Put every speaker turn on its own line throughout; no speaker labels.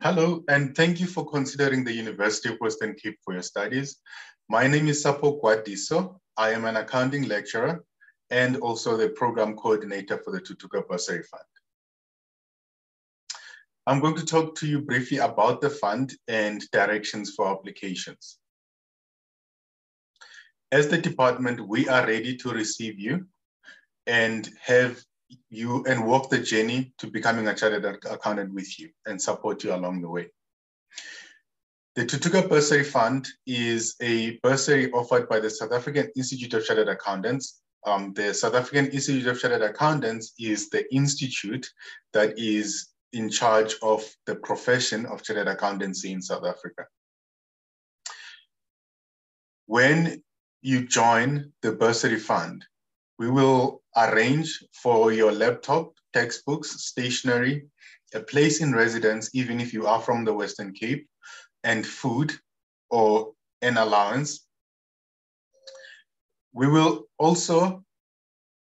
Hello, and thank you for considering the University of Western Cape for your studies. My name is Sapho Gwadiso. I am an accounting lecturer and also the program coordinator for the Thuthuka Bursary Fund. I'm going to talk to you briefly about the fund and directions for applications. As the department, we are ready to receive you and have you and walk the journey to becoming a chartered accountant with you and support you along the way. The Thuthuka Bursary Fund is a bursary offered by the South African Institute of Chartered Accountants. Um, the South African Institute of Chartered Accountants is the institute that is in charge of the profession of chartered accountancy in South Africa. When you join the bursary fund, we will arrange for your laptop, textbooks, stationery, a place in residence, even if you are from the Western Cape, and food or an allowance. We will also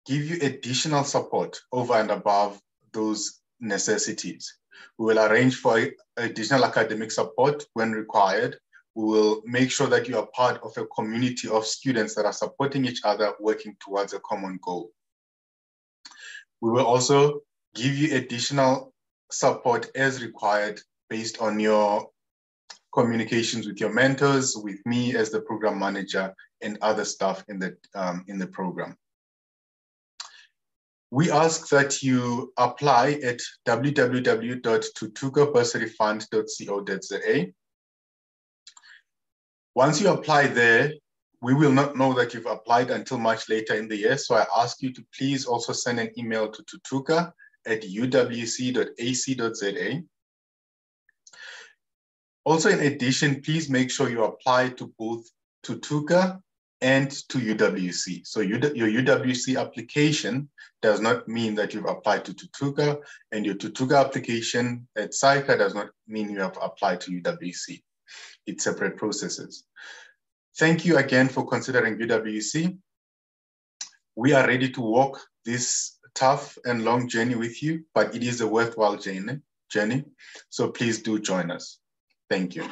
give you additional support over and above those necessities. We will arrange for additional academic support when required we will make sure that you are part of a community of students that are supporting each other, working towards a common goal. We will also give you additional support as required based on your communications with your mentors, with me as the program manager, and other staff in the, um, in the program. We ask that you apply at www.thuthukabursaryfund.co.za once you apply there, we will not know that you've applied until much later in the year. So I ask you to please also send an email to thuthuka at uwc.ac.za. Also, in addition, please make sure you apply to both Thuthuka and to UWC. So your UWC application does not mean that you've applied to Thuthuka, and your Thuthuka application at SAICA does not mean you have applied to UWC its separate processes. Thank you again for considering UWC. We are ready to walk this tough and long journey with you, but it is a worthwhile journey. journey. So please do join us. Thank you.